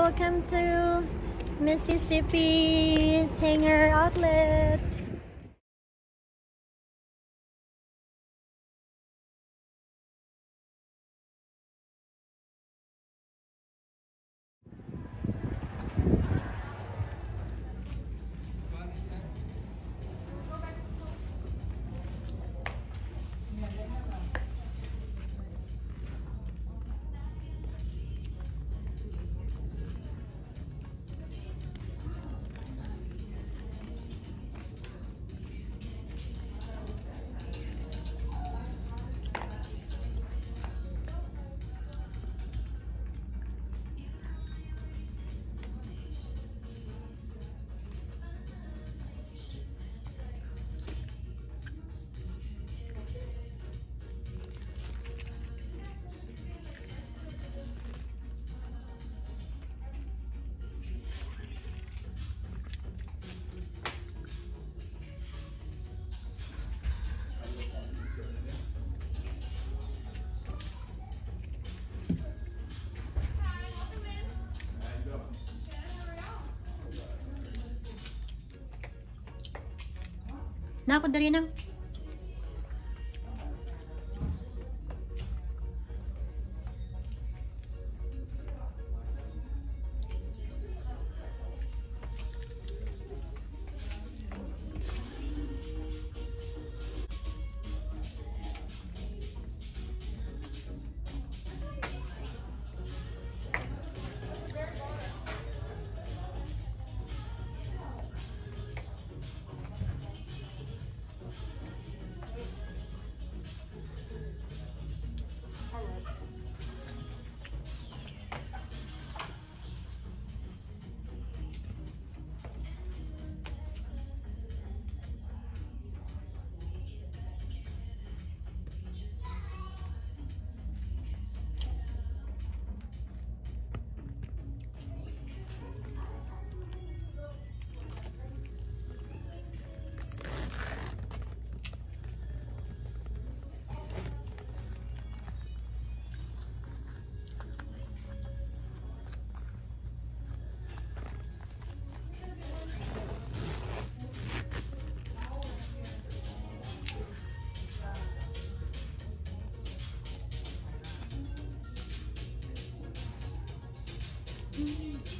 welcome to Mississippi Tanger Outlet. Na ako dali nang. Mm-hmm.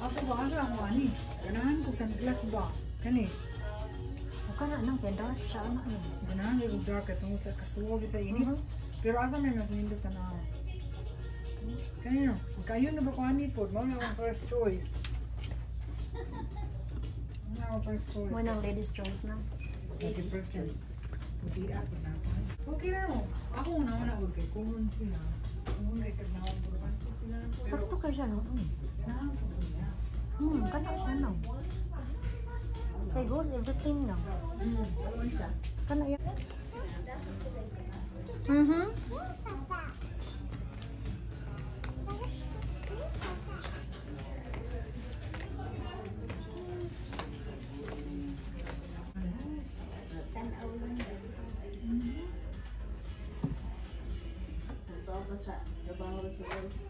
Ako ba asa ako ani? Ganahan ko sa glass ba? Kani, O ka na nang kaya siya anak ni. ganahan ko dark at sa kasuwag sa init. Pero asa may mas nindot na Kani no, kayo na ba ko ani po? Mao na ang first choice. Mao na ang first choice. Mo nang ladies choice na. 80%. Puti ako na. Okay na. Ako una una ko kay kumun sila. Kumun kay sa naon ko man. Sakto ka siya, no? Hmm, kanaw siya, no? Kay goes everything, no? Hmm, kanaw yan. Mm-hmm. sa trabaho sa